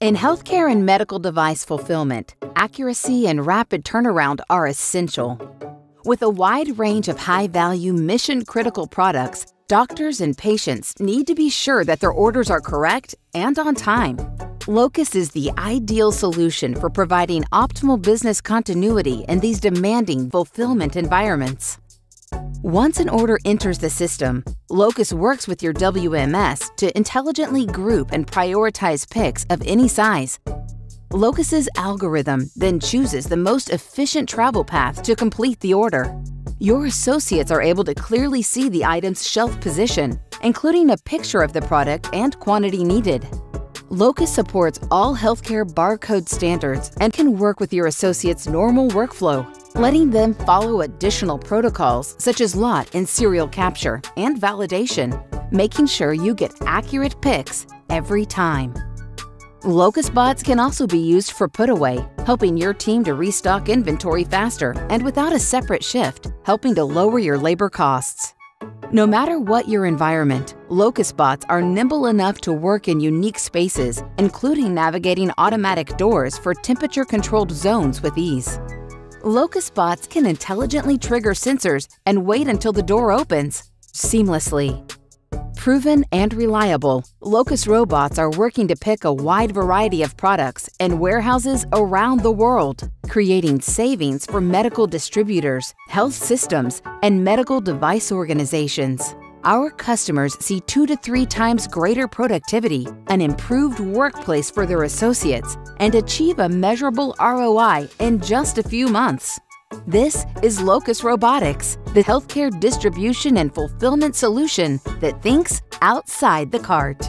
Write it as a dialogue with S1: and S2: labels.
S1: In healthcare and medical device fulfillment, accuracy and rapid turnaround are essential. With a wide range of high value, mission critical products, doctors and patients need to be sure that their orders are correct and on time. Locus is the ideal solution for providing optimal business continuity in these demanding fulfillment environments. Once an order enters the system, Locus works with your WMS to intelligently group and prioritize picks of any size. Locus's algorithm then chooses the most efficient travel path to complete the order. Your associates are able to clearly see the item's shelf position, including a picture of the product and quantity needed. Locus supports all healthcare barcode standards and can work with your associates' normal workflow, letting them follow additional protocols such as lot and serial capture and validation, making sure you get accurate picks every time. Locus bots can also be used for put away, helping your team to restock inventory faster and without a separate shift, helping to lower your labor costs. No matter what your environment, Locus bots are nimble enough to work in unique spaces, including navigating automatic doors for temperature controlled zones with ease. Locus bots can intelligently trigger sensors and wait until the door opens seamlessly. Proven and reliable, Locus robots are working to pick a wide variety of products in warehouses around the world, creating savings for medical distributors, health systems, and medical device organizations. Our customers see two to three times greater productivity, an improved workplace for their associates, and achieve a measurable ROI in just a few months. This is Locus Robotics, the healthcare distribution and fulfillment solution that thinks outside the cart.